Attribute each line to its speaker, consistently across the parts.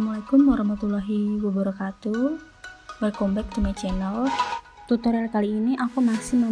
Speaker 1: Assalamualaikum warahmatullahi wabarakatuh. Welcome back to my channel. Tutorial kali ini aku masih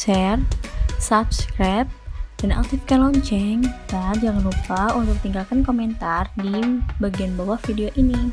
Speaker 1: share, subscribe, dan aktifkan lonceng. Dan jangan lupa untuk tinggalkan komentar di bagian bawah video ini.